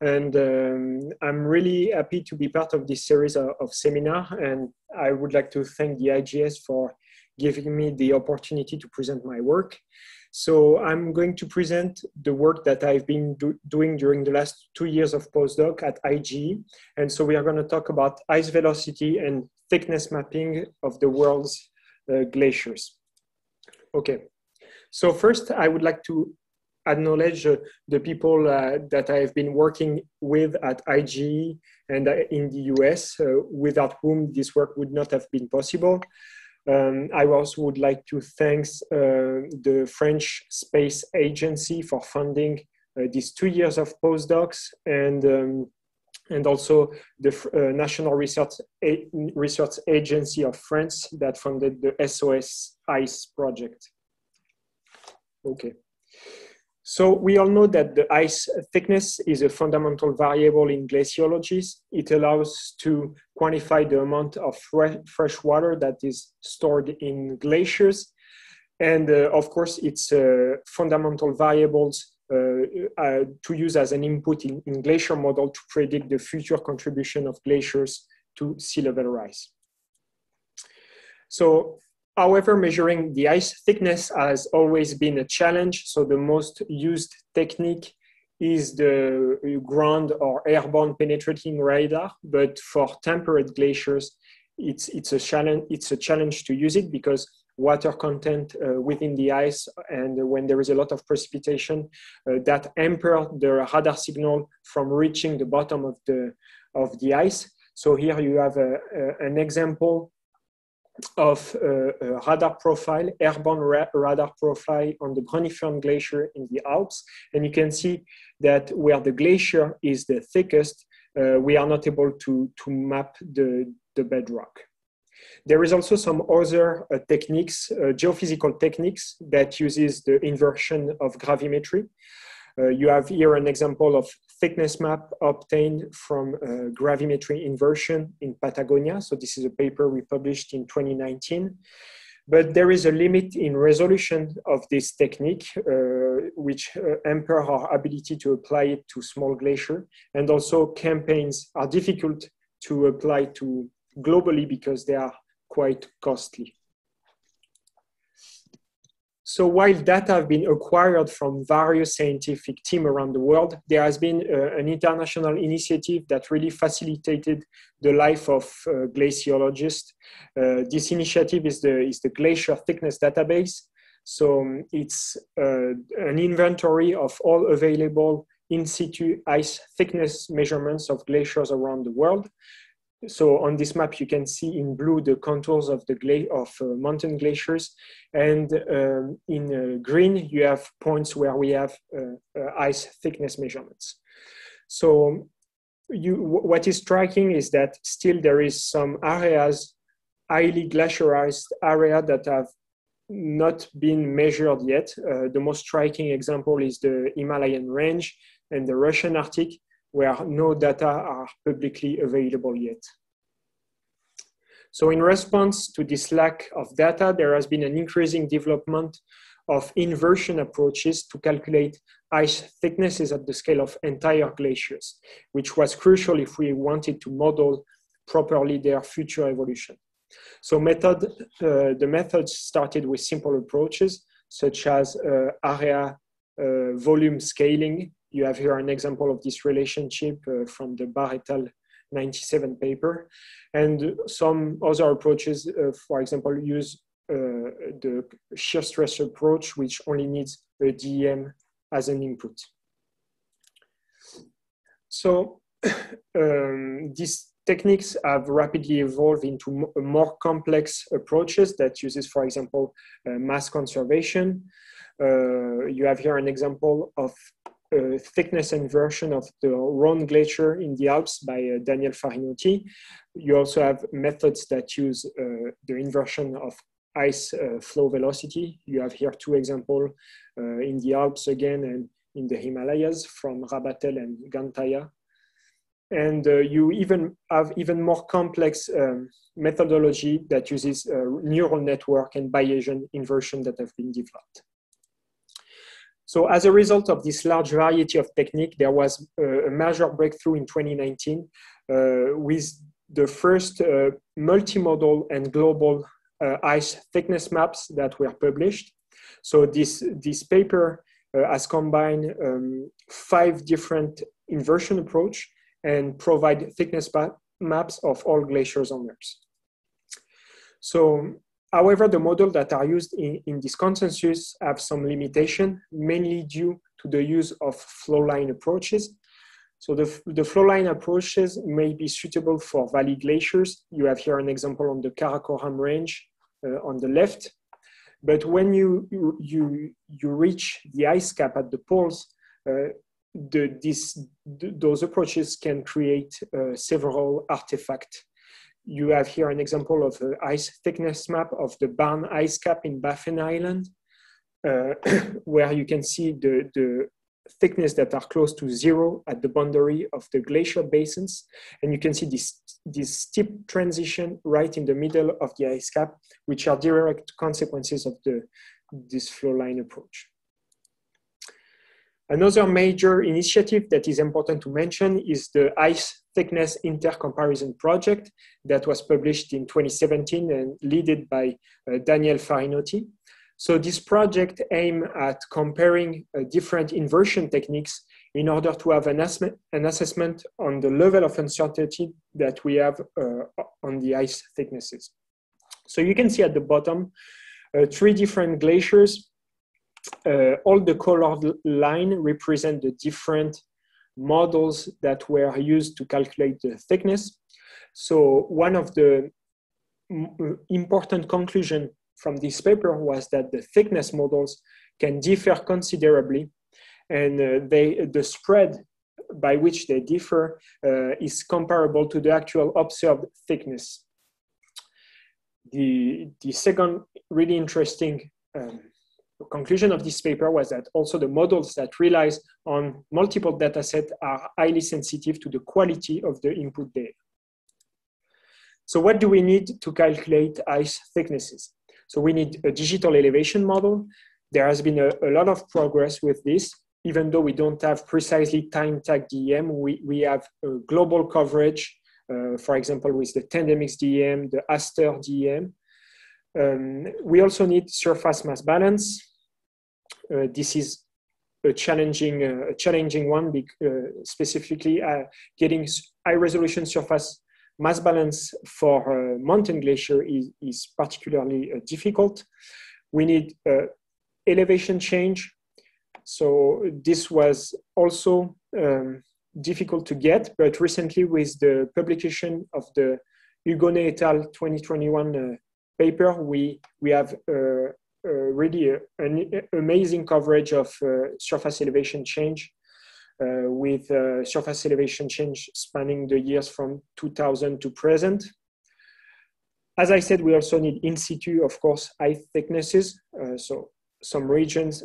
and um, I'm really happy to be part of this series of, of seminar. And I would like to thank the IGS for giving me the opportunity to present my work. So I'm going to present the work that I've been do doing during the last two years of postdoc at IG. And so we are going to talk about ice velocity and thickness mapping of the world's uh, glaciers. Okay, so first I would like to acknowledge the people uh, that I've been working with at IGE and uh, in the US, uh, without whom this work would not have been possible. Um, I also would like to thank uh, the French Space Agency for funding uh, these two years of postdocs and um, and also the uh, National Research, A Research Agency of France that funded the SOS ICE project. Okay. So we all know that the ice thickness is a fundamental variable in glaciology. It allows to quantify the amount of fresh water that is stored in glaciers. And uh, of course, it's uh, fundamental variables uh, uh, to use as an input in, in glacier model to predict the future contribution of glaciers to sea level rise. So However, measuring the ice thickness has always been a challenge. So the most used technique is the ground or airborne penetrating radar. But for temperate glaciers, it's, it's, a, challenge, it's a challenge to use it because water content uh, within the ice and when there is a lot of precipitation uh, that hamper the radar signal from reaching the bottom of the, of the ice. So here you have a, a, an example of uh, radar profile, airborne ra radar profile on the Grönnifjörn Glacier in the Alps. And you can see that where the glacier is the thickest, uh, we are not able to, to map the, the bedrock. There is also some other uh, techniques, uh, geophysical techniques that uses the inversion of gravimetry. Uh, you have here an example of thickness map obtained from uh, gravimetry inversion in Patagonia. So this is a paper we published in 2019. But there is a limit in resolution of this technique, uh, which uh, hamper our ability to apply it to small glacier. And also campaigns are difficult to apply to globally because they are quite costly. So while data have been acquired from various scientific teams around the world, there has been uh, an international initiative that really facilitated the life of uh, glaciologists. Uh, this initiative is the, is the Glacier Thickness Database. So um, it's uh, an inventory of all available in situ ice thickness measurements of glaciers around the world so on this map you can see in blue the contours of the gla of uh, mountain glaciers. And um, in uh, green you have points where we have uh, uh ice thickness measurements. So you what is striking is that still there is some areas highly glaciarized area that have not been measured yet. Uh, the most striking example is the himalayan range and the russian arctic where no data are publicly available yet. So in response to this lack of data, there has been an increasing development of inversion approaches to calculate ice thicknesses at the scale of entire glaciers, which was crucial if we wanted to model properly their future evolution. So method, uh, the methods started with simple approaches, such as uh, area uh, volume scaling, you have here an example of this relationship uh, from the Bahr 97 paper. And some other approaches, uh, for example, use uh, the shear stress approach, which only needs a DEM as an input. So um, these techniques have rapidly evolved into more complex approaches that uses, for example, uh, mass conservation. Uh, you have here an example of thickness inversion of the Rhone Glacier in the Alps by uh, Daniel Farinotti. You also have methods that use uh, the inversion of ice uh, flow velocity. You have here two examples uh, in the Alps again and in the Himalayas from Rabatel and Gantayat. And uh, you even have even more complex um, methodology that uses neural network and Bayesian inversion that have been developed. So as a result of this large variety of technique, there was a major breakthrough in 2019 uh, with the first uh, multimodal and global uh, ice thickness maps that were published. So this, this paper has combined um, five different inversion approach and provide thickness maps of all glaciers on Earth. So However, the models that are used in, in this consensus have some limitation, mainly due to the use of flowline approaches. So the, the flowline approaches may be suitable for valley glaciers. You have here an example on the Karakoram range uh, on the left. But when you, you, you reach the ice cap at the poles, uh, the, this, those approaches can create uh, several artifacts you have here an example of the ice thickness map of the Barnes ice cap in Baffin Island, uh, where you can see the, the thickness that are close to zero at the boundary of the glacial basins. And you can see this, this steep transition right in the middle of the ice cap, which are direct consequences of the, this flow line approach. Another major initiative that is important to mention is the ice thickness intercomparison project that was published in 2017 and led by uh, Daniel Farinotti. So this project aimed at comparing uh, different inversion techniques in order to have an, assessment, an assessment on the level of uncertainty that we have uh, on the ice thicknesses. So you can see at the bottom, uh, three different glaciers. Uh, all the colored line represent the different models that were used to calculate the thickness. So one of the important conclusion from this paper was that the thickness models can differ considerably and uh, they, the spread by which they differ uh, is comparable to the actual observed thickness. The, the second really interesting um, the conclusion of this paper was that also the models that relies on multiple datasets are highly sensitive to the quality of the input data. So what do we need to calculate ice thicknesses? So we need a digital elevation model. There has been a, a lot of progress with this. Even though we don't have precisely time tag DEM, we, we have a global coverage, uh, for example, with the TanDEM-X DEM, the Aster DEM, um, we also need surface mass balance. Uh, this is a challenging, uh, a challenging one, uh, specifically uh, getting high resolution surface mass balance for a mountain glacier is, is particularly uh, difficult. We need elevation change. So this was also um, difficult to get, but recently with the publication of the Hugonet et al. 2021 paper, we, we have uh, uh, really a, an amazing coverage of uh, surface elevation change uh, with uh, surface elevation change spanning the years from 2000 to present. As I said, we also need in situ, of course, high thicknesses. Uh, so some regions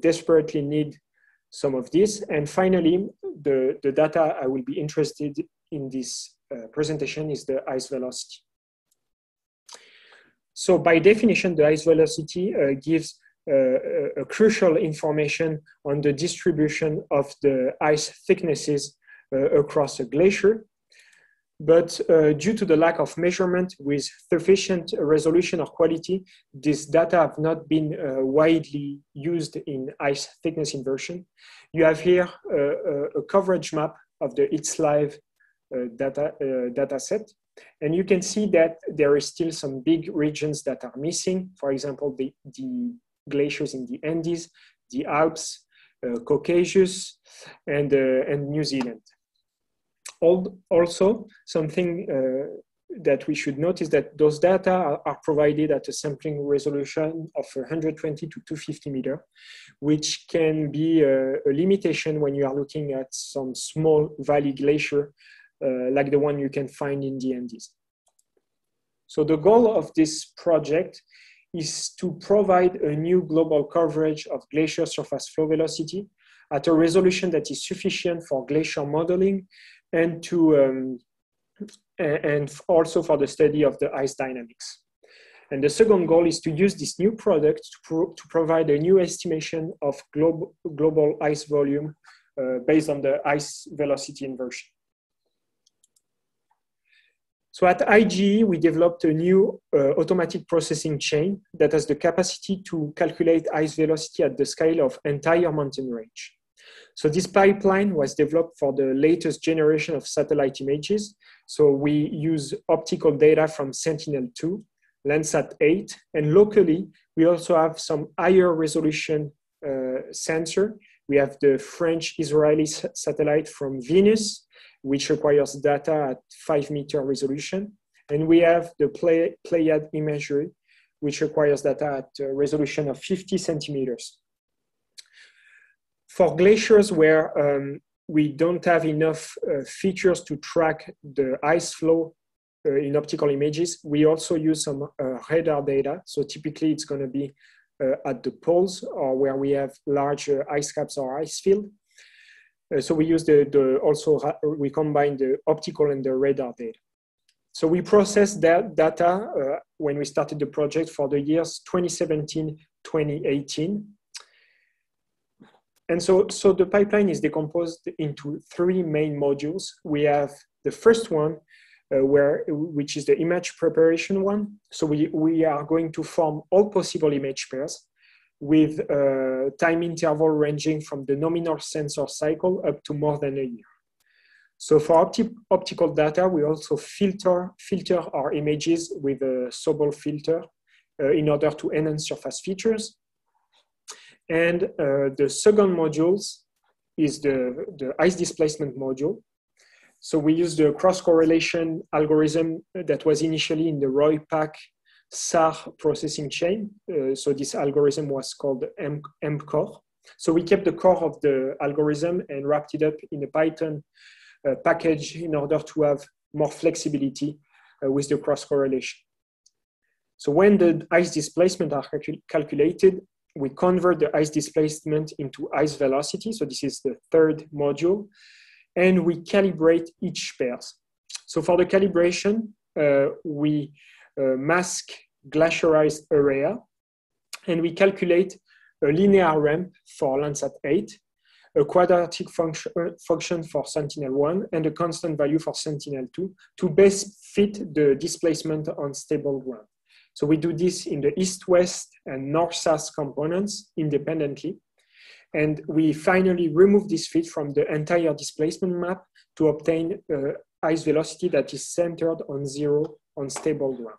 desperately need some of this. And finally, the, the data I will be interested in this presentation is the ice velocity. So by definition, the ice velocity uh, gives uh, a crucial information on the distribution of the ice thicknesses uh, across a glacier. But uh, due to the lack of measurement with sufficient resolution or quality, this data have not been uh, widely used in ice thickness inversion. You have here uh, a coverage map of the ITS-LIVE data, data set. And you can see that there is still some big regions that are missing. For example, the, the glaciers in the Andes, the Alps, uh, Caucasus, and, uh, and New Zealand. Also, something uh, that we should notice that those data are, are, provided at a sampling resolution of 120 to 250 meter, which can be a, a limitation when you are looking at some small valley glacier uh, like the one you can find in the Andes. So the goal of this project is to provide a new global coverage of glacier surface flow velocity at a resolution that is sufficient for glacier modeling and to um, and also for the study of the ice dynamics. And the second goal is to use this new product to, pro to provide a new estimation of global, global ice volume uh, based on the ice velocity inversion. So at IGE, we developed a new uh, automatic processing chain that has the capacity to calculate ice velocity at the scale of entire mountain range. So this pipeline was developed for the latest generation of satellite images. So we use optical data from Sentinel-2, Landsat 8, and locally, we also have some higher resolution uh, sensor. We have the French-Israeli satellite from VENµS, which requires data at five meter resolution. And we have the Play, Pléiades imagery, which requires data at a resolution of 50 centimeters. For glaciers where um, we don't have enough uh, features to track the ice flow uh, in optical images, we also use some uh, radar data. So typically it's gonna be uh, at the poles or where we have large uh, ice caps or ice field. Uh, so we use the, the also, we combine the optical and the radar data. So we processed that data uh, when we started the project for the years 2017, 2018. And so, so the pipeline is decomposed into three main modules. We have the first one, uh, where, which is the image preparation one. So we, we are going to form all possible image pairs with a time interval ranging from the nominal sensor cycle up to more than a year. So for opti optical data, we also filter, filter our images with a Sobel filter uh, in order to enhance surface features. And uh, the second modules is the, the ice displacement module. So we use the cross correlation algorithm that was initially in the Roy Pack SAR processing chain. Uh, so this algorithm was called M AMPCOR. So we kept the core of the algorithm and wrapped it up in a Python uh, package in order to have more flexibility uh, with the cross correlation. So when the ice displacement are calculated, we convert the ice displacement into ice velocity. So this is the third module. And we calibrate each pairs. So for the calibration, uh, we mask glacierized area, and we calculate a linear ramp for Landsat 8, a quadratic function, function for Sentinel-1, and a constant value for Sentinel-2 to best fit the displacement on stable ground. So we do this in the east-west and north-south components independently. And we finally remove this fit from the entire displacement map to obtain uh, ice velocity that is centered on zero on stable ground.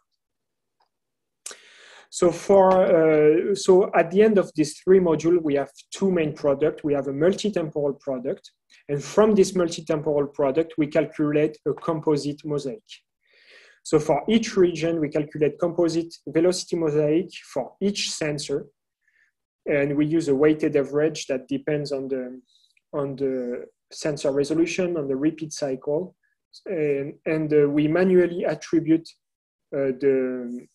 So for uh, so at the end of this three module, we have two main products. We have a multi-temporal product, and from this multi-temporal product, we calculate a composite mosaic. So for each region, we calculate composite velocity mosaic for each sensor, and we use a weighted average that depends on the on the sensor resolution, on the repeat cycle, and, and uh, we manually attribute uh, the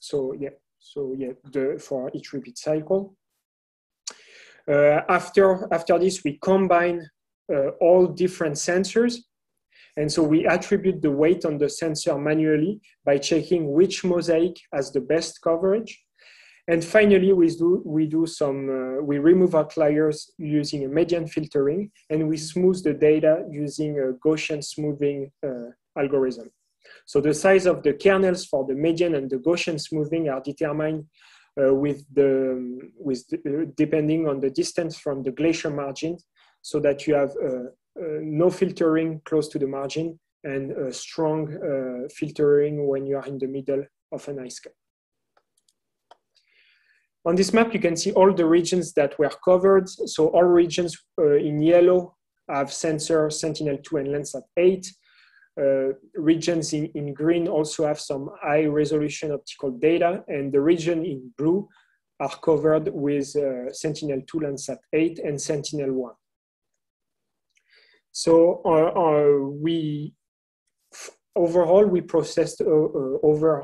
so yeah, so yeah, the, for each repeat cycle. Uh, after, after this, we combine uh, all different sensors. And so we attribute the weight on the sensor manually by checking which mosaic has the best coverage. And finally, we do, we do some, uh, we remove outliers using a median filtering and we smooth the data using a Gaussian smoothing uh, algorithm. So the size of the kernels for the median and the Gaussian smoothing are determined uh, with the, with the, uh, depending on the distance from the glacier margin so that you have uh, uh no filtering close to the margin and strong uh, filtering when you are in the middle of an ice cap. On this map, you can see all the regions that were covered. So all regions uh, in yellow have sensor Sentinel-2 and Landsat 8. Uh, regions in, in green also have some high resolution optical data, and the region in blue are covered with uh, Sentinel-2, Landsat 8, and Sentinel-1. So uh, uh we, overall, we processed uh, uh, over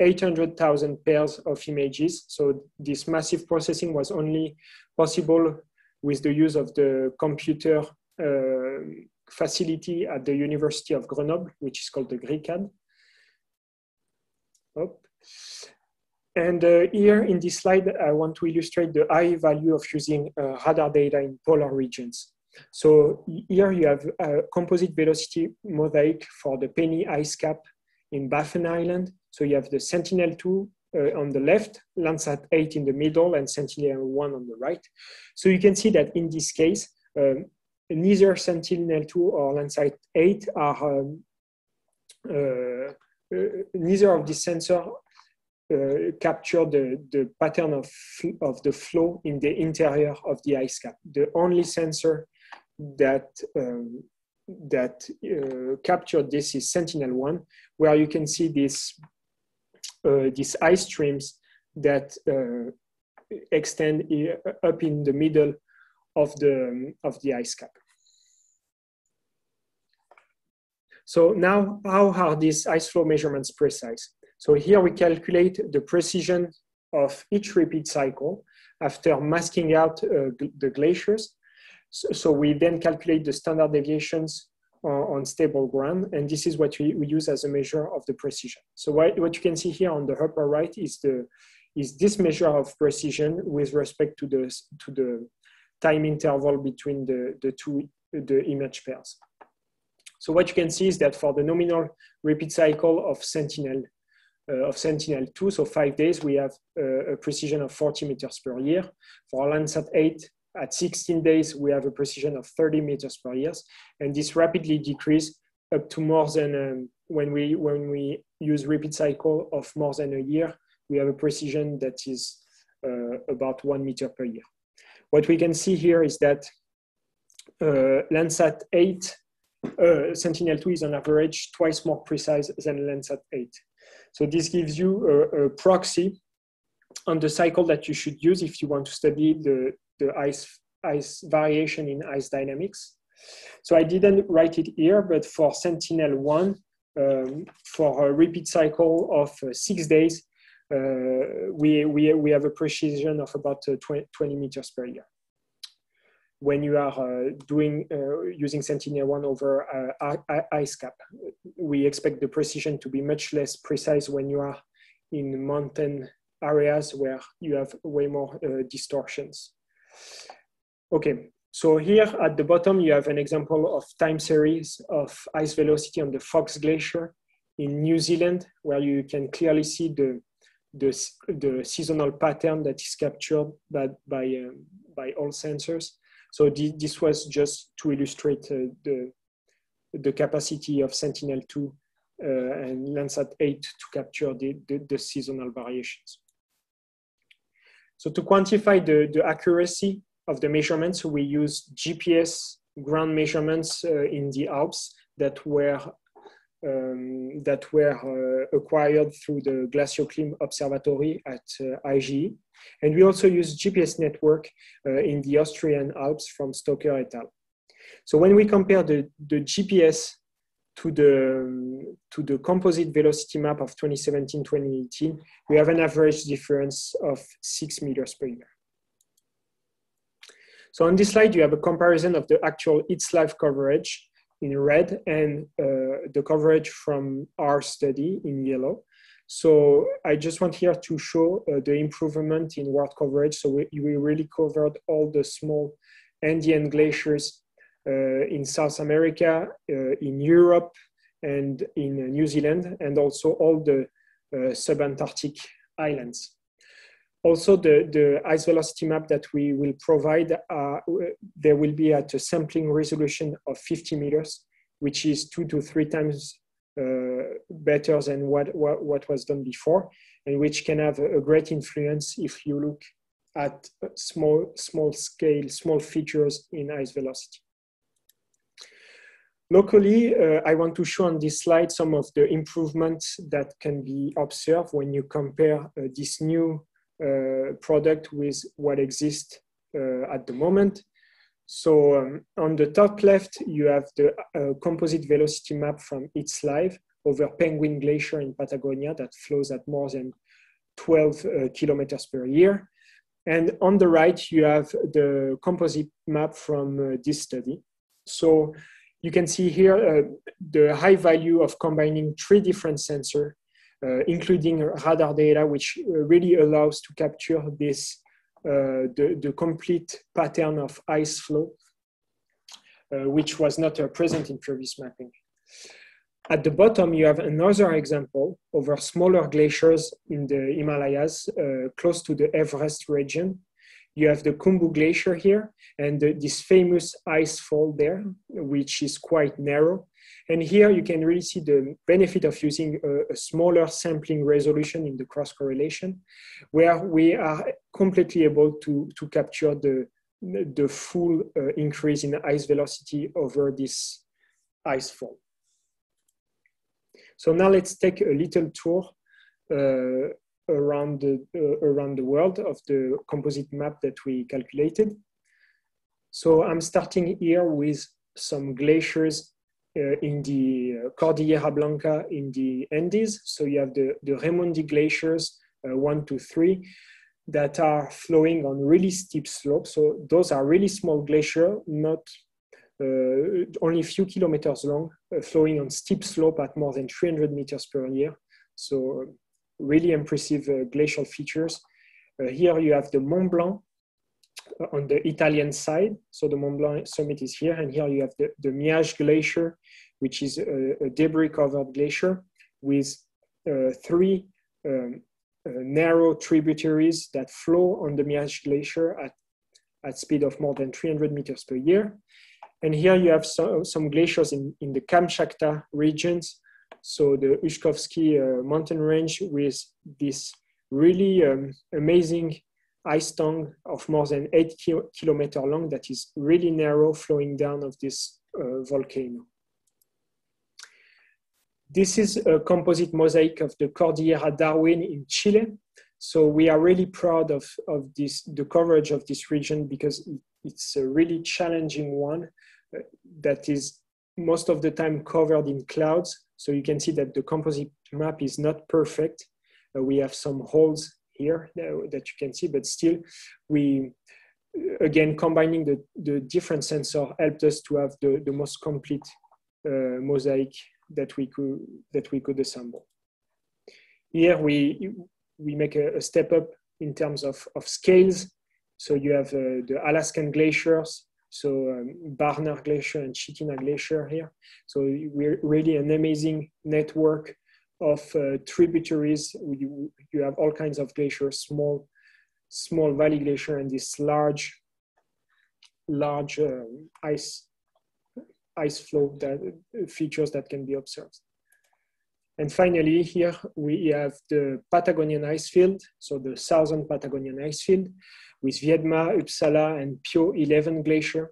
800,000 pairs of images. So this massive processing was only possible with the use of the computer facility at the University of Grenoble, which is called the GRICAD. Oh. And uh, here in this slide, I want to illustrate the high value of using uh, radar data in polar regions. So here you have a composite velocity mosaic for the Penny ice cap in Baffin Island. So you have the Sentinel-2 uh, on the left, Landsat 8 in the middle, and Sentinel-1 on the right. So you can see that in this case, um, neither Sentinel-2 or Landsat 8 are um, uh, uh, neither of these sensors uh, capture the, the pattern of, of the flow in the interior of the ice cap. The only sensor that um, that uh, captured this is Sentinel-1, where you can see this, uh, these ice streams that uh, extend up in the middle of the, of the ice cap. So now, how are these ice flow measurements precise? So here we calculate the precision of each repeat cycle after masking out uh, the glaciers. So, so, we then calculate the standard deviations on stable ground, and this is what we, we use as a measure of the precision. So what, what you can see here on the upper right is the is this measure of precision with respect to the to the time interval between the, the two the image pairs. So what you can see is that for the nominal repeat cycle of Sentinel uh, of Sentinel-2, so five days, we have uh, a precision of 40 meters per year. For Landsat 8, at 16 days, we have a precision of 30 meters per year, and this rapidly decreases up to more than um, when we when we use repeat cycle of more than a year, we have a precision that is uh, about one meter per year. What we can see here is that uh, Landsat 8, uh, Sentinel-2 is on average twice more precise than Landsat 8. So this gives you a, a, proxy on the cycle that you should use if you want to study the, the ice, ice variation in ice dynamics. So I didn't write it here, but for Sentinel-1, um, for a repeat cycle of uh, six days, we, we, we have a precision of about uh, 20, 20 meters per year when you are uh, doing uh, using Sentinel-1 over uh, ice cap. We expect the precision to be much less precise when you are in mountain areas where you have way more distortions. Okay, so here at the bottom, you have an example of time series of ice velocity on the Fox Glacier in New Zealand, where you can clearly see the, the, the seasonal pattern that is captured by, by, uh, by all sensors. So this was just to illustrate uh, the, the capacity of Sentinel-2 uh, and Landsat 8 to capture the, the, the, seasonal variations. So to quantify the, the accuracy of the measurements, we use GPS ground measurements uh, in the Alps that were um, that were uh, acquired through the GLACIOCLIM Observatory at uh, IGE. And we also use GPS network uh, in the Austrian Alps from Stocker et al. So when we compare the, the GPS to the, to the composite velocity map of 2017-2018, we have an average difference of six meters per year. So on this slide, you have a comparison of the actual ITS-LIVE coverage in red and uh, the coverage from our study in yellow. So I just want here to show uh, the improvement in world coverage. So we, we really covered all the small Andean glaciers uh, in South America, uh, in Europe, and in New Zealand, and also all the uh, subantarctic islands. Also, the, the ice velocity map that we will provide, uh, there will be at a sampling resolution of 50 meters, which is two to three times uh, better than what, what, what, was done before, and which can have a, great influence if you look at small, small scale, small features in ice velocity. Locally, uh, I want to show on this slide some of the improvements that can be observed when you compare uh, this new product with what exists uh, at the moment. So um, on the top left, you have the uh, composite velocity map from ITS-LIVE over Penguin Glacier in Patagonia that flows at more than 12 uh, kilometers per year. And on the right, you have the composite map from uh, this study. So you can see here uh, the high value of combining three different sensors uh, including radar data, which uh, really allows to capture this uh, the, the complete pattern of ice flow, uh, which was not uh, present in previous mapping. At the bottom, you have another example over smaller glaciers in the Himalayas, uh, close to the Everest region. You have the Khumbu Glacier here, and the, this famous ice fall there, which is quite narrow. And here you can really see the benefit of using a, a smaller sampling resolution in the cross correlation, where we are completely able to, to capture the, the full uh, increase in ice velocity over this ice fall. So now let's take a little tour uh, around, the, uh, around the world of the composite map that we calculated. So I'm starting here with some glaciers uh, in the uh, Cordillera Blanca in the Andes. So you have the, the Raimondi glaciers, uh, one, two, three, that are flowing on really steep slopes. So those are really small glaciers, not uh, only a few kilometers long, uh, flowing on steep slope at more than 300 meters per year. So really impressive uh, glacial features. here you have the Mont Blanc on the Italian side. So the Mont Blanc summit is here, and here you have the, the Miage Glacier, which is a, a debris-covered glacier with uh, three um, uh, narrow tributaries that flow on the Miage Glacier at, at speed of more than 300 meters per year. And here you have some, some glaciers in, in the Kamchatka regions. So the Ushkovsky uh, mountain range with this really um, amazing ice tongue of more than eight ki kilometer long that is really narrow flowing down of this uh, volcano. This is a composite mosaic of the Cordillera Darwin in Chile. So we are really proud of, of this, the coverage of this region because it's a really challenging one that is most of the time covered in clouds. So you can see that the composite map is not perfect. Uh, we have some holes here that you can see, but still we, again, combining the, the different sensor helped us to have the, the most complete uh, mosaic that we could, that we could assemble. Here we, we make a, a step up in terms of, of scales. So you have uh, the Alaskan glaciers, so um, Barnard Glacier and Chitina Glacier here. So we're really an amazing network of uh, tributaries. You, you have all kinds of glaciers, small, small valley glacier and this large, large uh, ice, ice flow that uh, features that can be observed. And finally, here we have the Patagonian ice field, so the southern Patagonian ice field, with Viedma, Upsala, and Pio 11 Glacier.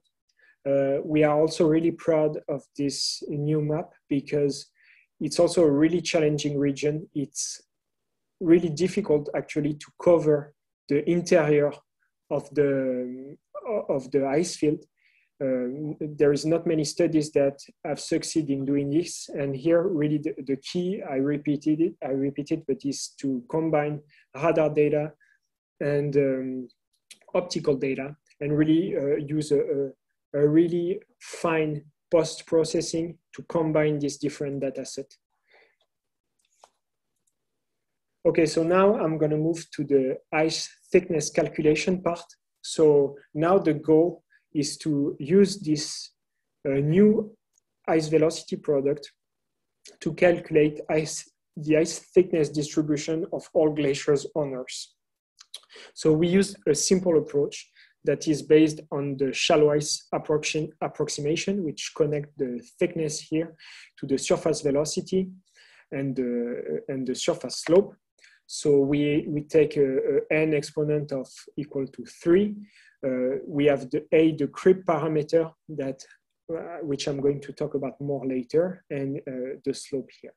Uh, we are also really proud of this new map because it's also a really challenging region. It's really difficult actually to cover the interior of the, of the ice field. Um, there is not many studies that have succeeded in doing this. And here really the, the key, I repeated it, I repeated, but is to combine radar data and um, optical data and really uh, use a, a, really fine post-processing to combine these different data sets. Okay, so now I'm gonna move to the ice thickness calculation part. So now the goal is to use this uh, new ice velocity product to calculate ice, the ice thickness distribution of all glaciers on Earth. So we use a simple approach that is based on the shallow ice approximation, which connect the thickness here to the surface velocity and the, and the surface slope. So we, we take a, a n exponent of equal to three. Uh, we have the a, the creep parameter that, uh, which I'm going to talk about more later, and uh, the slope here.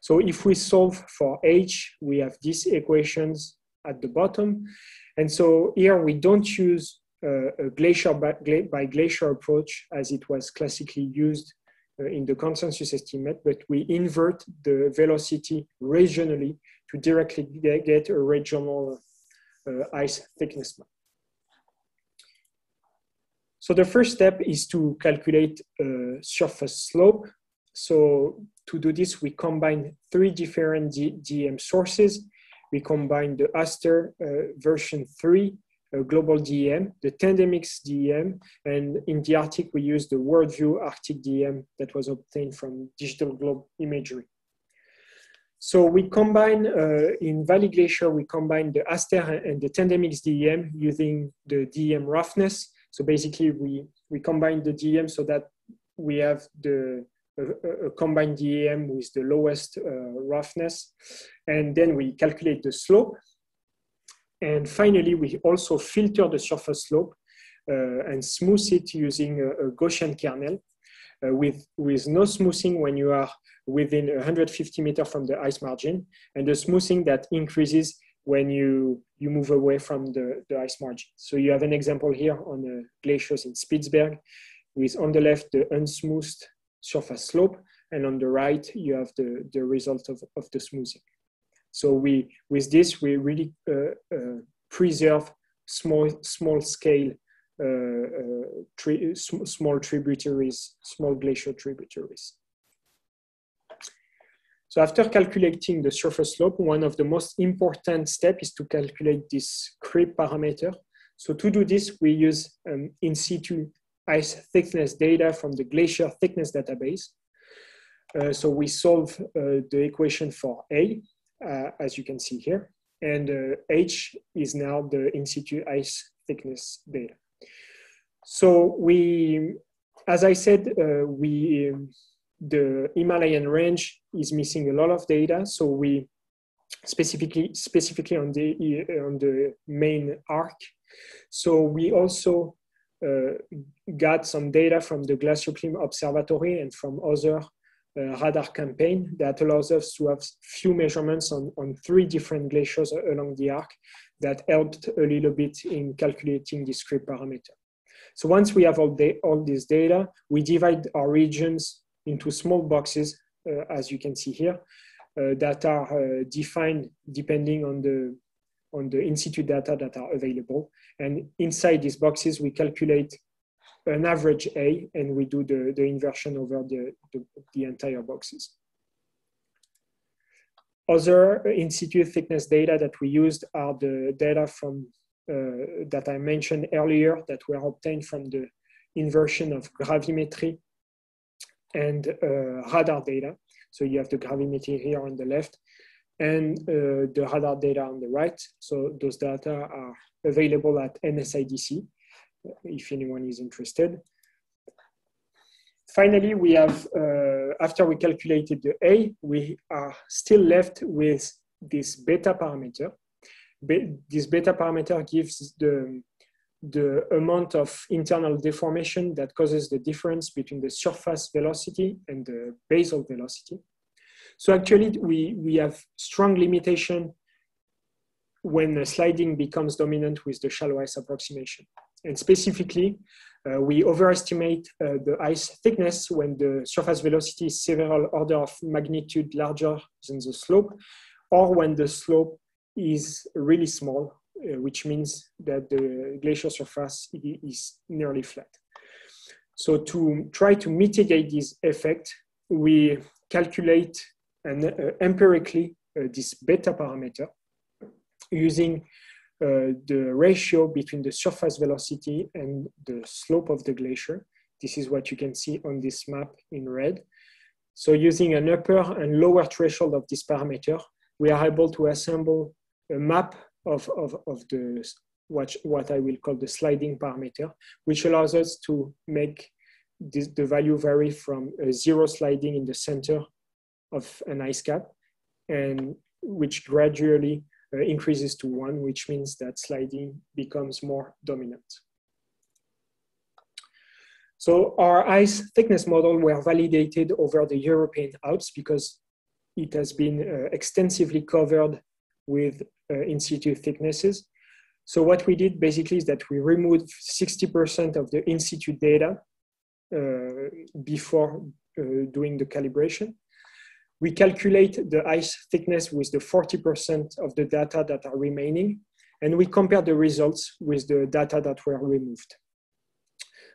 So if we solve for h, we have these equations at the bottom. And so here we don't use uh, a glacier by, by, glacier approach as it was classically used uh, in the consensus estimate, but we invert the velocity regionally to directly get a regional uh, ice thickness map. So the first step is to calculate surface slope. So to do this, we combine three different DEM sources. We combine the Aster uh, version 3 uh, global DEM, the TanDEM-X DEM, and in the Arctic, we use the Worldview Arctic DEM that was obtained from digital globe imagery. So we combine, uh, in Valley Glacier, we combine the Aster and the TanDEM-X DEM using the DEM roughness. So basically we, we combine the DEM so that we have the a, combined DEM with the lowest uh, roughness. And then we calculate the slope. And finally, we also filter the surface slope uh, and smooth it using a, a Gaussian kernel uh, with, with no smoothing when you are within 150 meters from the ice margin, and the smoothing that increases when you, you move away from the, the ice margin. So you have an example here on the glaciers in Spitzberg with on the left the unsmoothed surface slope, and on the right you have the, the result of, of the smoothing. So we, with this, we really uh, uh, preserve small, small scale uh, tri small tributaries, small glacial tributaries. So after calculating the surface slope, one of the most important steps is to calculate this creep parameter. So to do this, we use um, in situ ice thickness data from the glacier thickness database. Uh, so we solve uh, the equation for A, uh, as you can see here, and uh, H is now the in situ ice thickness data. So we, as I said, uh, we um, the Himalayan range is missing a lot of data, so we specifically specifically on the on the main arc. So we also uh, got some data from the GLACIOCLIM Observatory and from other uh, radar campaign that allows us to have few measurements on, on three different glaciers along the arc that helped a little bit in calculating this creep parameter. So once we have all, the, all this data, we divide our regions into small boxes, uh, as you can see here, uh, that are uh, defined depending on the on the in situ data that are available. And inside these boxes, we calculate an average A and we do the, the inversion over the, the, the entire boxes. Other in situ thickness data that we used are the data from uh, that I mentioned earlier that were obtained from the inversion of gravimetry and uh, radar data. So you have the gravimetry here on the left and uh, the radar data on the right. So those data are available at NSIDC if anyone is interested. Finally, we have, uh, after we calculated the A, we are still left with this beta parameter. Be this beta parameter gives the, the amount of internal deformation that causes the difference between the surface velocity and the basal velocity. So actually, we, we have strong limitation when the sliding becomes dominant with the shallow ice approximation. And specifically, uh, we overestimate uh, the ice thickness when the surface velocity is several order of magnitude larger than the slope, or when the slope is really small, uh, which means that the glacier surface is nearly flat. So to try to mitigate this effect, we calculate and uh, empirically uh, this beta parameter using uh, the ratio between the surface velocity and the slope of the glacier. This is what you can see on this map in red. So using an upper and lower threshold of this parameter, we are able to assemble a map of, of, of the what, what I will call the sliding parameter, which allows us to make this, the value vary from zero sliding in the center of an ice cap and which gradually uh, increases to one, which means that sliding becomes more dominant. So our ice thickness model were validated over the European Alps because it has been uh, extensively covered with uh, in situ thicknesses. So what we did basically is that we removed 60% of the in situ data uh, before uh, doing the calibration we calculate the ice thickness with the 40% of the data that are remaining, and we compare the results with the data that were removed.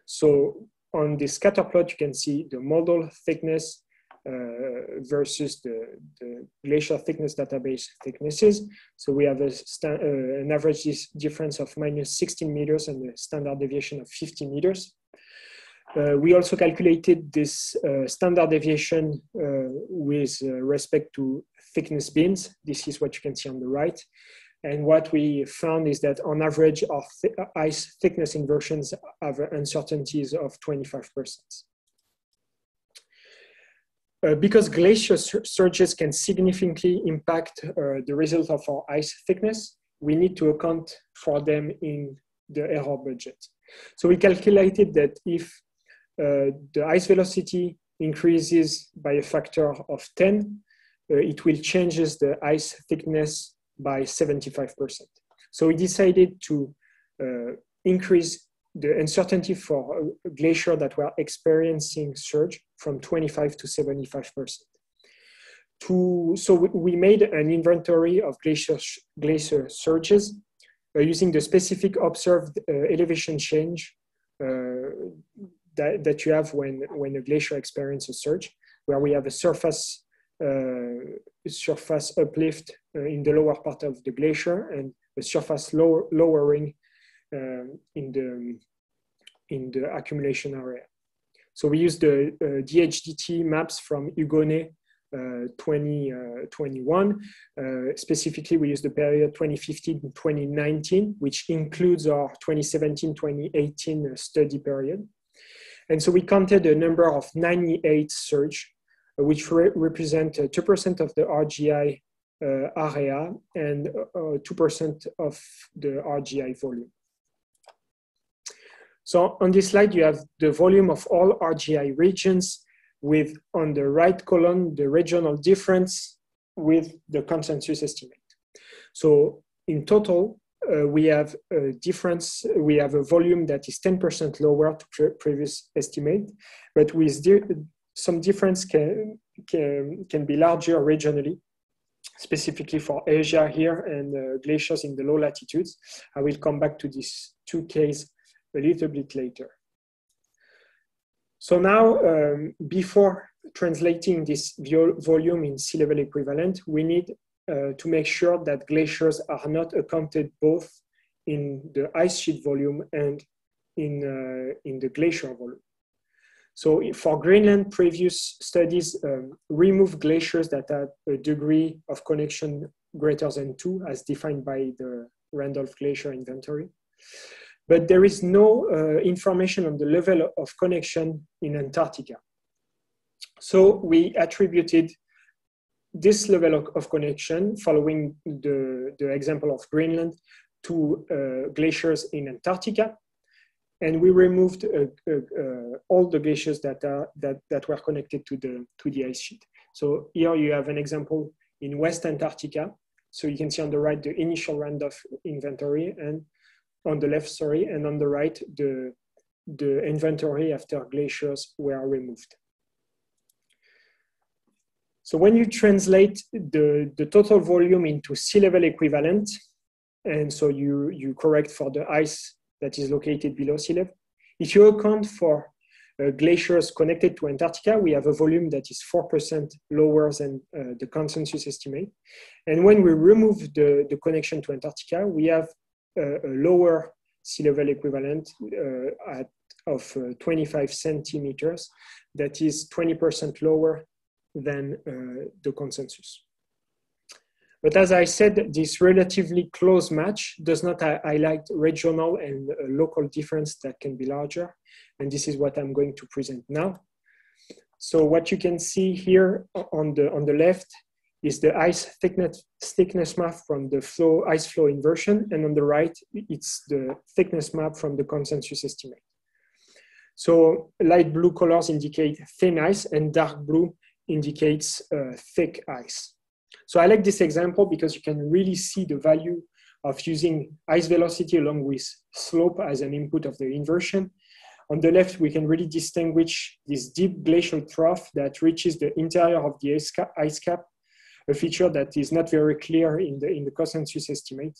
So on the scatter plot, you can see the model thickness uh, versus the, the, glacial thickness database thicknesses. So we have a uh, an average difference of minus 16 meters and a standard deviation of 50 meters. Uh, we also calculated this uh, standard deviation uh, with uh, respect to thickness bins. This is what you can see on the right. And what we found is that on average, our th ice thickness inversions have uncertainties of 25%. Uh, because glacier surges can significantly impact uh, the result of our ice thickness, we need to account for them in the error budget. So we calculated that if uh, the ice velocity increases by a factor of 10, uh, it will changes the ice thickness by 75%. So we decided to uh, increase the uncertainty for a glacier that were experiencing surge from 25 to 75%. To, so we made an inventory of glacier, glacier surges uh, using the specific observed uh, elevation change uh, that, that you have when, when a glacier experiences a surge, where we have a surface, uh, surface uplift uh, in the lower part of the glacier and a surface low, lowering um, in the in the accumulation area. So we use the uh, DHDT maps from Hugonnet uh, 2021. Uh, uh, specifically, we use the period 2015-2019, which includes our 2017-2018 study period. And so we counted a number of 98 surge, uh, which re represent uh, 2% of the RGI uh, area and uh, 2% of the RGI volume. So on this slide, you have the volume of all RGI regions with on the right column, the regional difference with the consensus estimate. So in total, uh, we have a difference, we have a volume that is 10% lower to pre previous estimate, but with di some difference can, can, can be larger regionally, specifically for Asia here and uh, glaciers in the low latitudes. I will come back to these two cases a little bit later. So now, um, before translating this volume in sea level equivalent, we need to make sure that glaciers are not accounted both in the ice sheet volume and in, uh, in the glacier volume. So for Greenland, previous studies um, remove glaciers that have a degree of connection greater than two as defined by the Randolph Glacier inventory but there is no uh, information on the level of connection in Antarctica. So we attributed this level of, of connection following the, the example of Greenland to uh, glaciers in Antarctica. And we removed uh, uh, uh, all the glaciers that, are, that, that were connected to the, to the ice sheet. So here you have an example in West Antarctica. So you can see on the right the initial Randolph inventory and on the left, sorry, and on the right, the, the inventory after glaciers were removed. So when you translate the, the total volume into sea level equivalent, and so you, you correct for the ice that is located below sea level, if you account for uh, glaciers connected to Antarctica, we have a volume that is 4% lower than uh, the consensus estimate. And when we remove the, the connection to Antarctica, we have a lower sea level equivalent uh, at, of uh, 25 centimeters that is 20% lower than uh, the consensus. But as I said, this relatively close match does not highlight regional and local difference that can be larger. And this is what I'm going to present now. So what you can see here on the, on the left is the ice thickness, thickness map from the flow, ice flow inversion, and on the right, it's the thickness map from the consensus estimate. So light blue colors indicate thin ice and dark blue indicates uh, thick ice. So I like this example because you can really see the value of using ice velocity along with slope as an input of the inversion. On the left, we can really distinguish this deep glacial trough that reaches the interior of the ice cap a feature that is not very clear in the, in the consensus estimate.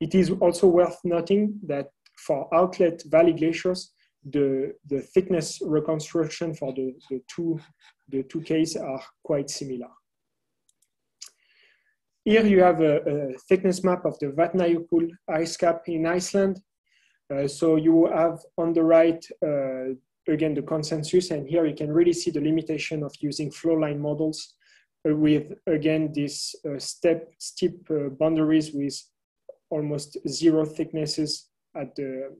It is also worth noting that for outlet valley glaciers, the, the thickness reconstruction for the, the, two, the two cases are quite similar. Here you have a, a thickness map of the Vatnajökull ice cap in Iceland. Uh, so you have on the right, uh, again, the consensus, and here you can really see the limitation of using flow line models uh, with, again, these uh, step, steep uh, boundaries with almost zero thicknesses at the,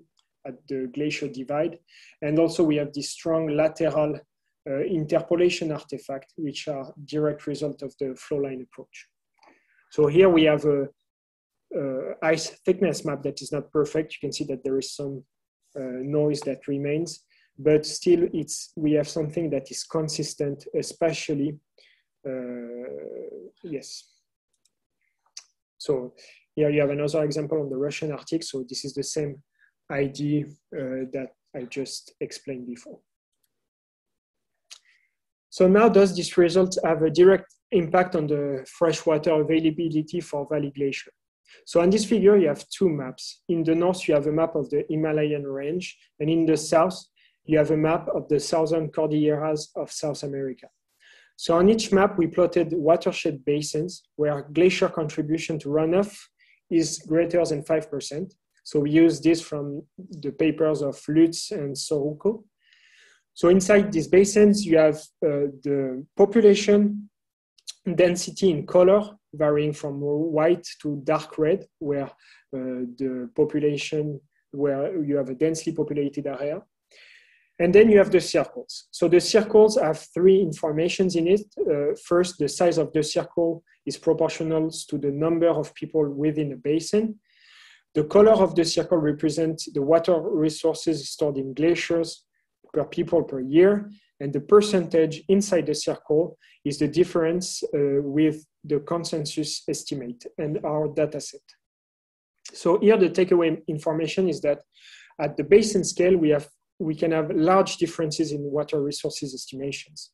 at the glacier divide. And also we have this strong lateral uh, interpolation artifact, which are direct result of the flow line approach. So here we have a, a ice thickness map that is not perfect. You can see that there is some uh, noise that remains, but still it's, we have something that is consistent, especially, uh, yes. So here you have another example on the Russian Arctic. So this is the same idea uh, that I just explained before. So now does this result have a direct impact on the freshwater availability for Valley Glacier? So on this figure, you have two maps. In the north, you have a map of the Himalayan range, and in the south, you have a map of the southern Cordilleras of South America. So on each map, we plotted watershed basins where glacier contribution to runoff is greater than 5%. So we use this from the papers of Lutz and Soruco. So inside these basins, you have uh, the population density in color varying from white to dark red, where uh, the population, where you have a densely populated area. And then you have the circles. So the circles have three informations in it. Uh, first, the size of the circle is proportional to the number of people within a basin. The color of the circle represents the water resources stored in glaciers per people per year. And the percentage inside the circle is the difference uh, with the consensus estimate and our data set. So here the takeaway information is that at the basin scale, we, have, we can have large differences in water resources estimations.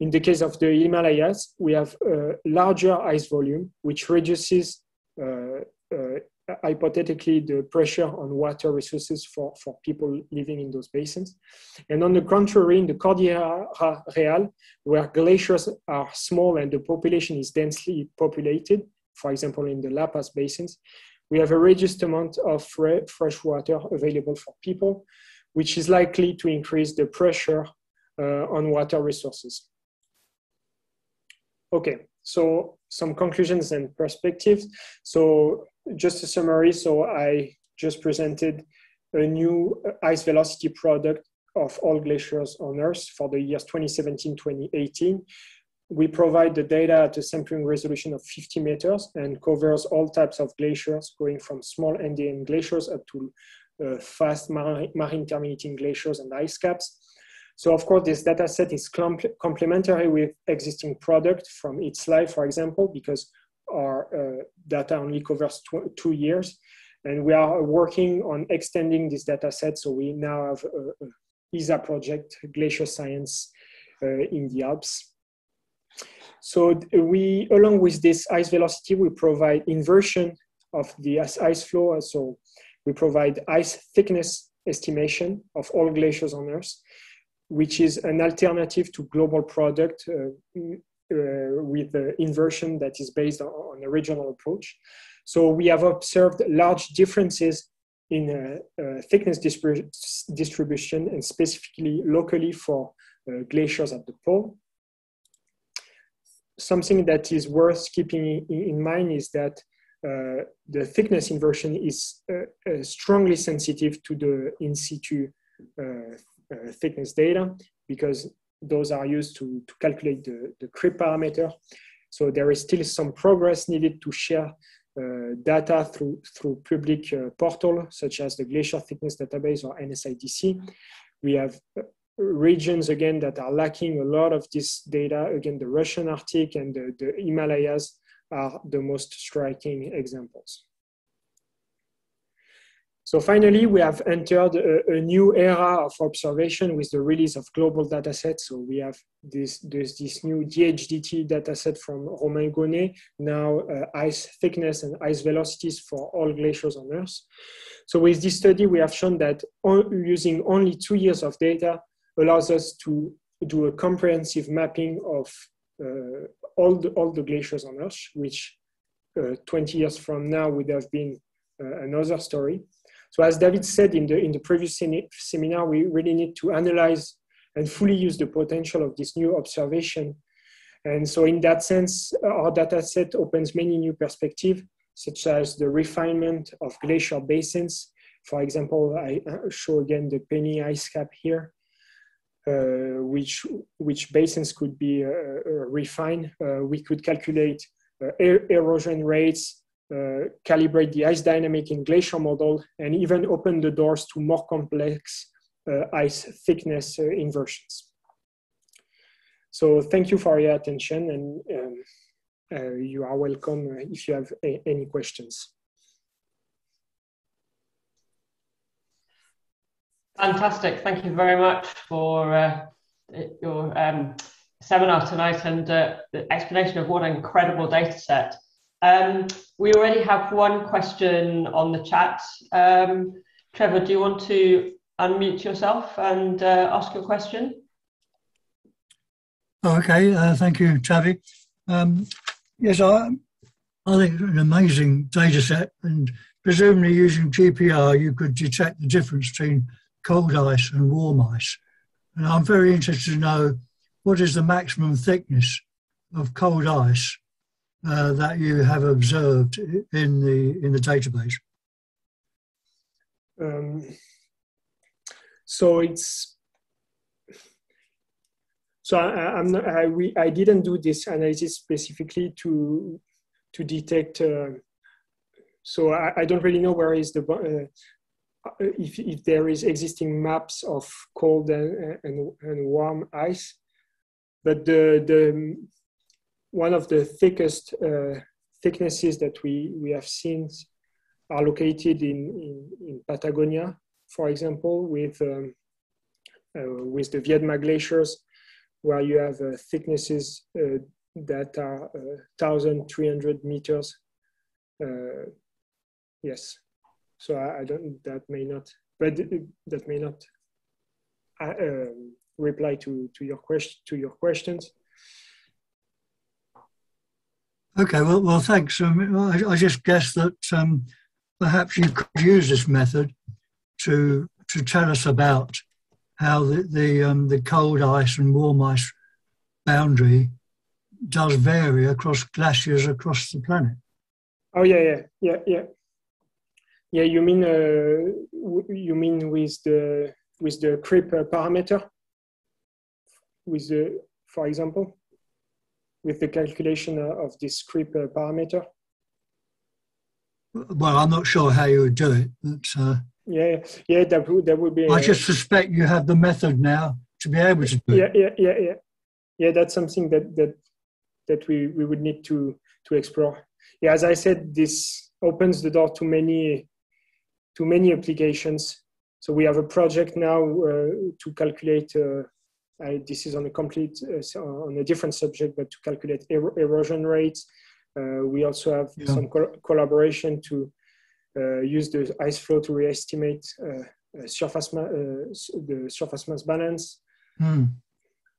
In the case of the Himalayas, we have a larger ice volume, which reduces uh, uh, hypothetically the pressure on water resources for, for people living in those basins. And on the contrary, in the Cordillera Real, where glaciers are small and the population is densely populated, for example, in the La Paz basins, we have a reduced amount of fresh water available for people, which is likely to increase the pressure uh, on water resources. Okay, so some conclusions and perspectives. So just a summary. So I just presented a new ice velocity product of all glaciers on Earth for the years 2017-2018. We provide the data at a sampling resolution of 50 meters and covers all types of glaciers, going from small Andean glaciers up to uh, fast marine, marine terminating glaciers and ice caps. So of course, this data set is complementary with existing product from ITS-LIVE, for example, because our uh, data only covers tw two years. And we are working on extending this data set. So we now have a, a ESA project, Glacier Science uh, in the Alps. So we, along with this ice velocity, we provide inversion of the ice flow. So we provide ice thickness estimation of all glaciers on Earth, which is an alternative to global product uh, uh, with the inversion that is based on, on, a regional approach. So we have observed large differences in uh, uh, thickness distribution and specifically locally for glaciers at the pole something that is worth keeping in mind is that uh, the thickness inversion is uh, uh, strongly sensitive to the in situ thickness data because those are used to, to calculate the, the creep parameter. So there is still some progress needed to share uh, data through, through public uh, portal, such as the Glacier Thickness Database or NSIDC. We have uh, regions, again, that are lacking a lot of this data. Again, the Russian Arctic and the, the Himalayas are the most striking examples. So finally, we have entered a, a, new era of observation with the release of global datasets. So we have this, this, this new DHDT dataset from Romain Hugonnet, now uh, ice thickness and ice velocities for all glaciers on Earth. So with this study, we have shown that using only two years of data allows us to do a comprehensive mapping of uh, all, the, all the glaciers on Earth, which uh, 20 years from now would have been uh, another story. So as David said in the, in the previous seminar, we really need to analyze and fully use the potential of this new observation. And so in that sense, our data set opens many new perspectives, such as the refinement of glacial basins. For example, I show again the Penny Ice Cap here, uh, which, which basins could be uh, uh refined. Uh, we could calculate uh, erosion rates, uh, calibrate the ice dynamic in glacier model, and even open the doors to more complex uh, ice thickness uh, inversions. So thank you for your attention and um, uh, you are welcome if you have any questions. Fantastic. Thank you very much for uh, your um, seminar tonight and uh, the explanation of what an incredible data set. Um, we already have one question on the chat. Um, Trevor, do you want to unmute yourself and uh, ask your question? Okay, uh, thank you, Tavi. Um, yes, I, I think an amazing data set, and presumably using GPR, you could detect the difference between cold ice and warm ice. And I'm very interested to know what is the maximum thickness of cold ice uh, that you have observed in the in the database? Um, so it's so I, am not, I, we, I didn't do this analysis specifically to to detect. Uh, so I, I, don't really know where is the uh, if if there is existing maps of cold and, and, and warm ice, but the the one of the thickest uh, thicknesses that we, we have seen are located in, in, in Patagonia, for example, with, um, uh, with the Viedma glaciers, where you have uh, thicknesses uh, that are 1,300 uh, meters. Uh, yes, so I, I, don't, that may not, but that may not um, reply to, to, your question, to your questions. Okay, well, well thanks. Um, I, I, just guess that um, perhaps you could use this method to to tell us about how the the, um, the cold ice and warm ice boundary does vary across glaciers across the planet. Oh yeah, yeah, yeah, yeah. Yeah, you mean uh, you mean with the with the creep parameter, with the for example with the calculation of this creep uh, parameter? Well, I'm not sure how you would do it. But, uh, yeah, yeah, that would, that would be. I just suspect you have the method now to be able to do yeah, it. Yeah, yeah, yeah, yeah. That's something that that that we, we would need to to explore. Yeah, as I said, this opens the door to many to many applications. So we have a project now uh, to calculate uh, I, this is on a complete, uh, on a different subject, but to calculate er erosion rates. Uh, we also have yeah. some co collaboration to uh, use the ice flow to re-estimate uh, uh, surface the surface mass balance. Mm.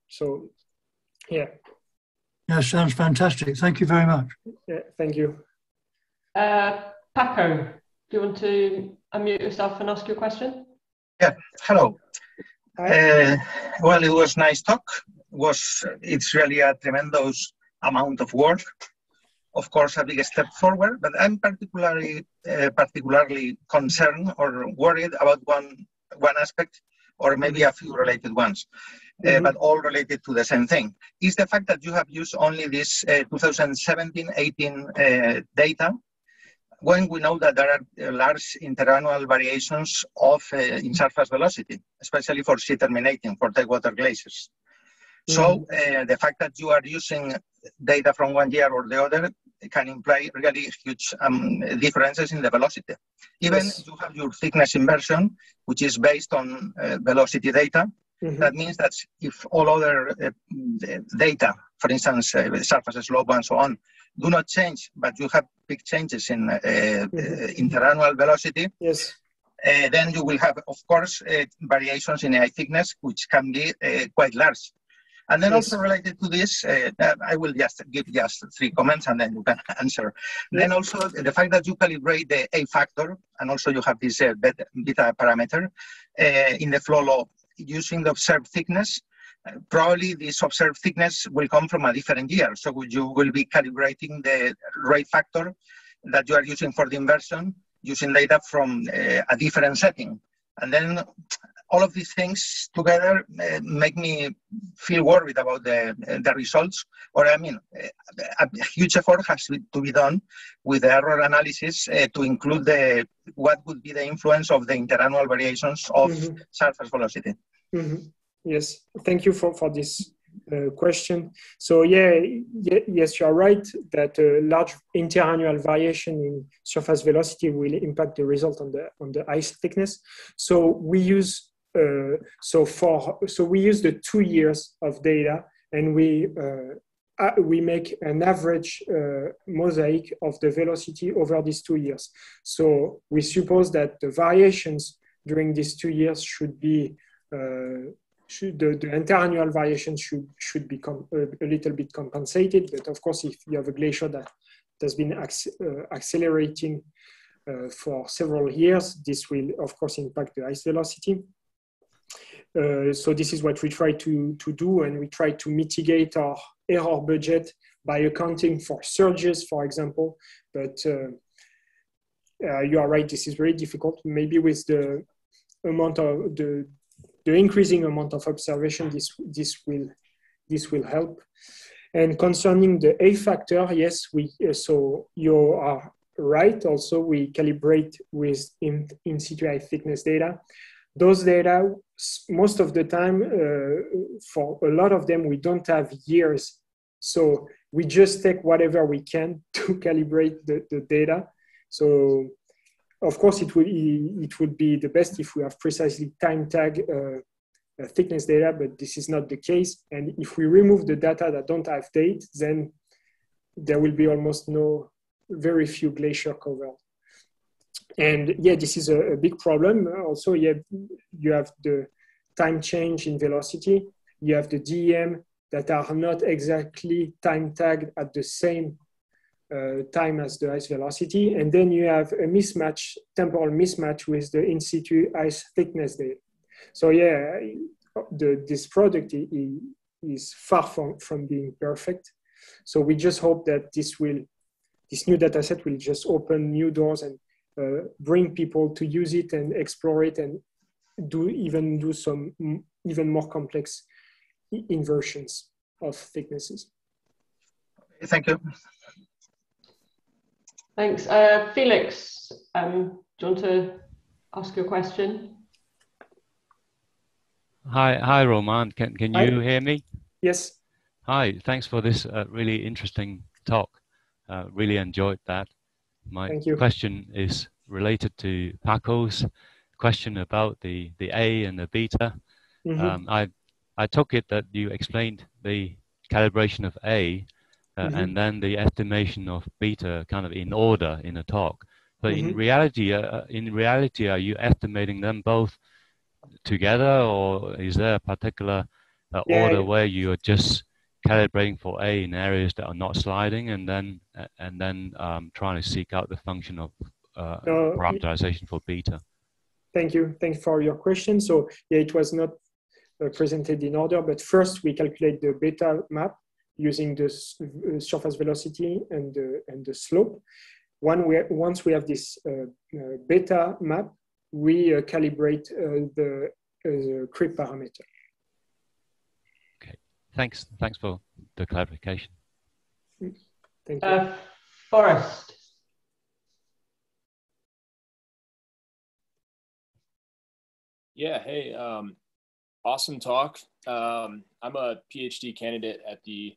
So, yeah. Yeah, sounds fantastic. Thank you very much. Yeah, thank you. Paco, do you want to unmute yourself and ask your question? Yeah, hello. Uh, well, it was nice talk. was it's really a tremendous amount of work. Of course, a big step forward. But I'm particularly uh, particularly concerned or worried about one one aspect, or maybe a few related ones, uh, mm-hmm. but all related to the same thing. Is the fact that you have used only this 2017-18 uh, data when we know that there are uh, large interannual variations of uh, in surface velocity, especially for sea terminating, for water glaciers. Mm. So uh, the fact that you are using data from one year or the other can imply really huge um, differences in the velocity. Even yes. you have your thickness inversion, which is based on uh, velocity data. Mm-hmm. That means that if all other uh, data, for instance, uh, surface slope and so on, do not change, but you have big changes in uh, mm-hmm. Uh, interannual velocity, yes. Uh, then you will have, of course, variations in eye thickness, which can be quite large. And then yes. also related to this, uh, I will just give just three comments and then you can answer. Yes. Then also the fact that you calibrate the A factor and also you have this uh, beta, parameter uh, in the flow law using the observed thickness, uh, probably this observed thickness will come from a different year. So you will be calibrating the rate factor that you are using for the inversion using data from uh, a different setting. And then all of these things together uh, make me feel worried about the, the results. Or, I mean, a, a huge effort has to be done with the error analysis uh, to include the what would be the influence of the interannual variations of mm-hmm. surface velocity. Mm-hmm. Yes, thank you for, for this uh, question. So yeah, yes, you are right that a large interannual variation in surface velocity will impact the result on the on the ice thickness. So we use uh, so for so we use the two years of data and we uh, we make an average uh, mosaic of the velocity over these two years. So we suppose that the variations during these two years should be uh, should the, the interannual variation should should become a, a, little bit compensated. But of course, if you have a glacier that has been accelerating for several years, this will of course impact the ice velocity. Uh, so this is what we try to, to do, and we try to mitigate our error budget by accounting for surges, for example. But uh, uh, you are right, this is very difficult. Maybe with the amount of the, the increasing amount of observation, this, this, will, this will help. And concerning the A factor, yes, we, uh, so you are right. Also, we calibrate with in, in situ eye thickness data those data, most of the time, uh, for a lot of them, we don't have years. So we just take whatever we can to calibrate the, the data. So of course, it would, it would be the best if we have precisely time tag uh, uh, thickness data, but this is not the case. And if we remove the data that don't have date, then there will be almost no, very few glacier covered and yeah, this is a, a, big problem. Also, yeah, you have the time change in velocity. You have the DEM that are not exactly time tagged at the same uh, time as the ice velocity. And then you have a mismatch, temporal mismatch with the in situ ice thickness data. So yeah, the, this product is, far from, from being perfect. So we just hope that this will, this new data set will just open new doors and uh, bring people to use it and explore it and do even do some even more complex inversions of thicknesses. Thank you. Thanks. Uh, Felix, um, do you want to ask your question? Hi, hi, Roman. Can can you hi. hear me? Yes. Hi. Thanks for this uh, really interesting talk. Uh, really enjoyed that. My question is related to Paco's question about the, the A and the beta. Mm-hmm. Um, I, I took it that you explained the calibration of A uh, mm-hmm. and then the estimation of beta kind of in order in a talk. But mm-hmm. in reality, uh, uh, in reality, are you estimating them both together, or is there a particular uh, yeah, order where you are just calibrating for A in areas that are not sliding, and then uh, and then um, trying to seek out the function of uh, parameterization for beta? Thank you. Thank you for your question. So yeah, it was not uh, presented in order, but first we calculate the beta map using the uh, surface velocity and the, and the slope. One we, once we have this uh, uh, beta map, we uh, calibrate the, the creep parameter. Okay, thanks. Thanks for the clarification. Thank you. Forrest. Yeah, hey, um, awesome talk. Um, I'm a PhD candidate at the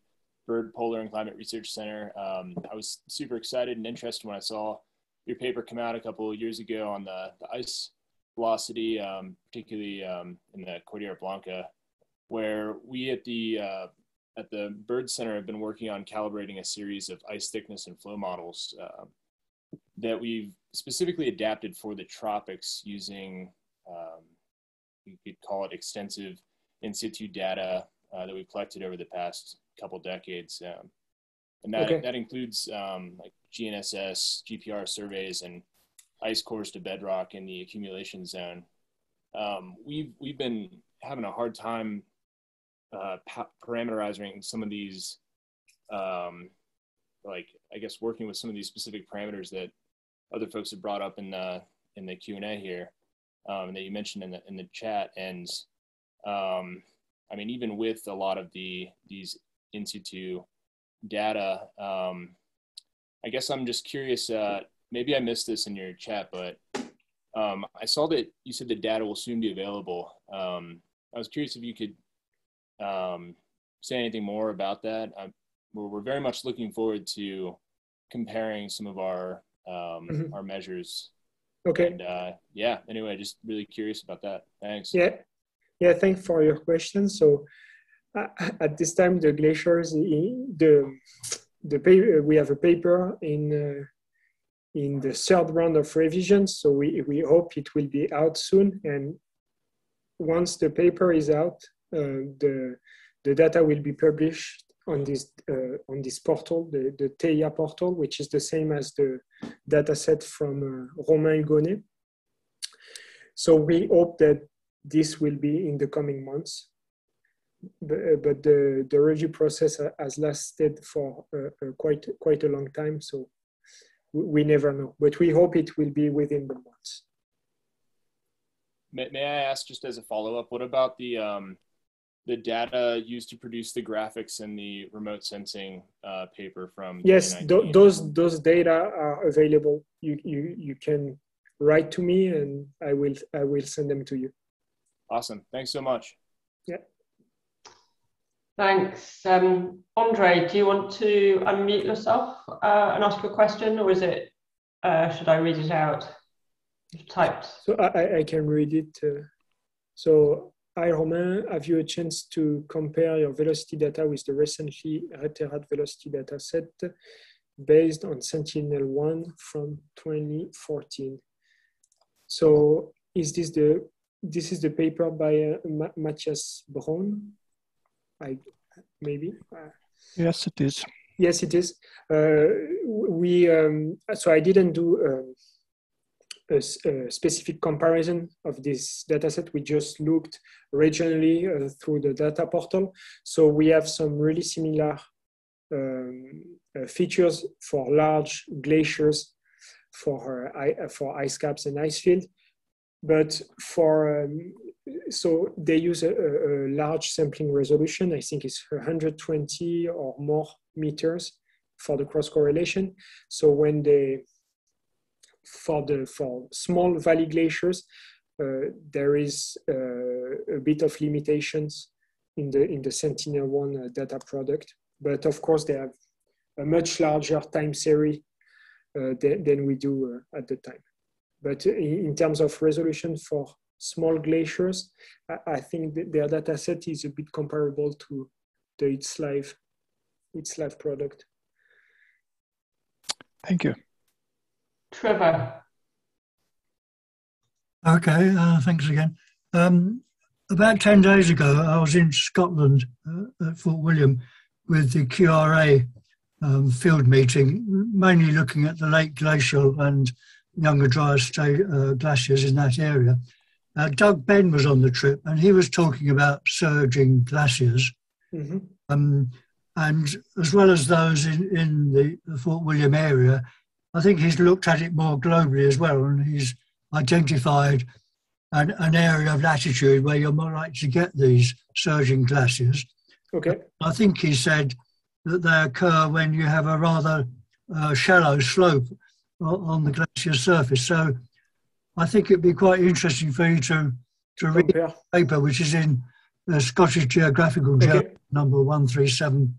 Byrd Polar and Climate Research Center. Um, I was super excited and interested when I saw your paper come out a couple of years ago on the, the ice velocity, um, particularly um, in the Cordillera Blanca, where we at the uh, at the Byrd Center have been working on calibrating a series of ice thickness and flow models uh, that we've specifically adapted for the tropics using, um, you could call it extensive in situ data uh, that we've collected over the past couple decades. Um, and that, okay. that includes um, like GNSS, GPR surveys, and ice cores to bedrock in the accumulation zone. Um, we've, we've been having a hard time uh, pa- parameterizing some of these, um, like I guess working with some of these specific parameters that other folks have brought up in the in the Q and A here, um, that you mentioned in the in the chat. And um, I mean, even with a lot of the these in situ data, um, I guess I'm just curious. Uh, maybe I missed this in your chat, but um, I saw that you said the data will soon be available. Um, I was curious if you could um, say anything more about that. I'm, we're, we're, very much looking forward to comparing some of our um, mm-hmm. our measures. Okay. And uh, yeah, anyway, just really curious about that. Thanks. Yeah, yeah. Thanks for your question. So at this time, the glaciers, the the paper, we have a paper in uh, in the third round of revisions. So we we hope it will be out soon. And once the paper is out, uh, the the data will be published on this uh, on this portal, the, the Theia portal, which is the same as the data set from uh, Romain Hugonnet. So we hope that this will be in the coming months. But, but the, the review process has lasted for uh, quite quite a long time, so we never know. But we hope it will be within the months. May, may I ask, just as a follow up, what about the um, the data used to produce the graphics in the remote sensing uh, paper from yes th- those those data are available. You, you you can write to me and i will i will send them to you. Awesome. Thanks so much. Yeah thanks um, andre do you want to unmute yourself uh, and ask a question or is it uh, should i read it out typed so i i can read it uh, so Hi Romain, have you a chance to compare your velocity data with the recently reiterate velocity data set based on Sentinel-1 from 2014? So is this the, this is the paper by uh, Matthias Braun? I, maybe? Yes, it is. Yes, it is. Uh, we, um, so I didn't do um, a, a, specific comparison of this dataset. We just looked regionally uh, through the data portal. So we have some really similar um, uh, features for large glaciers, for, uh, for ice caps and ice field. But for, um, so they use a, a, large sampling resolution. I think it's 120 or more meters for the cross correlation. So when they for the for small valley glaciers, uh, there is uh, a bit of limitations in the in the Sentinel-1 uh, data product. But of course, they have a much larger time series than, than we do at the time. But in, in terms of resolution for small glaciers, I, I think their data set is a bit comparable to the ITS-LIVE its live product. Thank you. Trevor. Okay, uh, thanks again. Um, about 10 days ago, I was in Scotland uh, at Fort William with the QRA um, field meeting, mainly looking at the late Glacial and Younger Dryas state, uh, glaciers in that area. Uh, Doug Benn was on the trip and he was talking about surging glaciers. Mm-hmm. Um, and as well as those in, in the, the Fort William area, I think he's looked at it more globally as well, and he's identified an, an area of latitude where you're more likely to get these surging glaciers. Okay. I think he said that they occur when you have a rather uh, shallow slope on the glacier surface. So I think it'd be quite interesting for you to, to read oh, the paper, which is in the Scottish Geographical Journal, number 137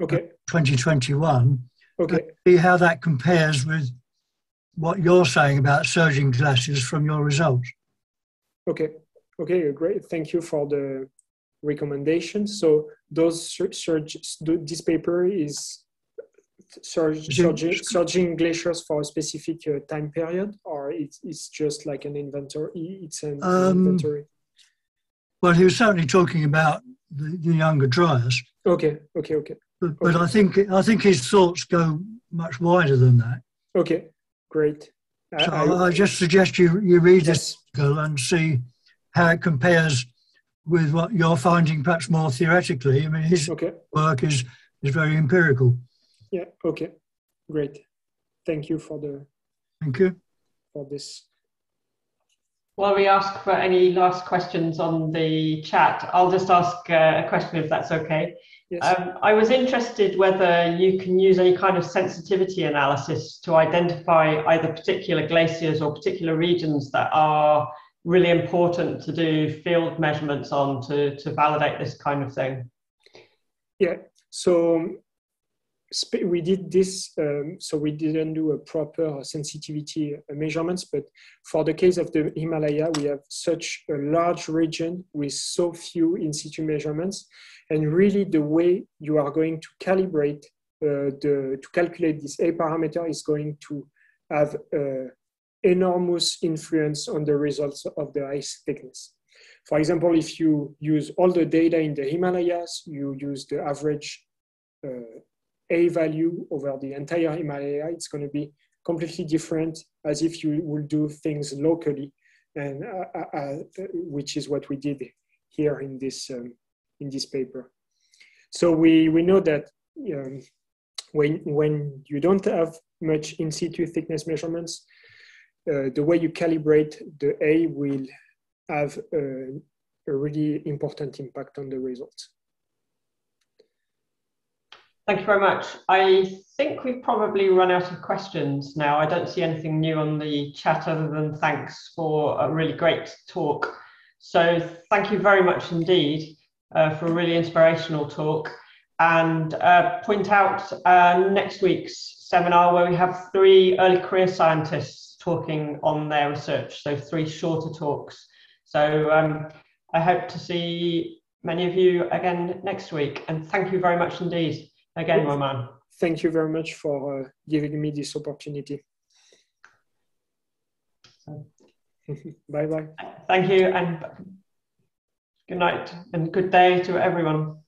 Okay. 2021. Okay. See how that compares with what you're saying about surging glaciers from your results. Okay. Okay, great. Thank you for the recommendations. So those surge, this paper is surge, surging, surging glaciers for a specific uh, time period, or it's, it's just like an inventory? It's an um, inventory. Well, he was certainly talking about the, the Younger Dryas. Okay, okay, okay. But, but I think I think his thoughts go much wider than that. Okay, great. So I, I just suggest you you read yes. this and see how it compares with what you're finding, perhaps more theoretically. I mean, his okay. work is is very empirical. Yeah. Okay. Great. Thank you for the. Thank you. For this. While we ask for any last questions on the chat, I'll just ask uh, a question if that's okay. Yes. Um, I was interested whether you can use any kind of sensitivity analysis to identify either particular glaciers or particular regions that are really important to do field measurements on to, to validate this kind of thing. Yeah, so we did this, um, so we didn't do a proper sensitivity uh, measurements, but for the case of the Himalaya, we have such a large region with so few in situ measurements. And really the way you are going to calibrate uh, the, to calculate this A parameter is going to have uh, enormous influence on the results of the ice thickness. For example, if you use all the data in the Himalayas, you use the average uh, a value over the entire Himalaya, it's going to be completely different as if you will do things locally, and uh, uh, uh, which is what we did here in this um, in this paper. So we we know that um, when when you don't have much in situ thickness measurements, uh, the way you calibrate the A will have a, a really important impact on the results. Thank you very much. I think we've probably run out of questions now. I don't see anything new on the chat other than thanks for a really great talk. So thank you very much indeed uh, for a really inspirational talk. And uh, point out uh, next week's seminar where we have three early career scientists talking on their research, so three shorter talks. So um, I hope to see many of you again next week. And thank you very much indeed. Again, Roman. Thank you very much for uh, giving me this opportunity. bye bye. Thank you, and good night and good day to everyone.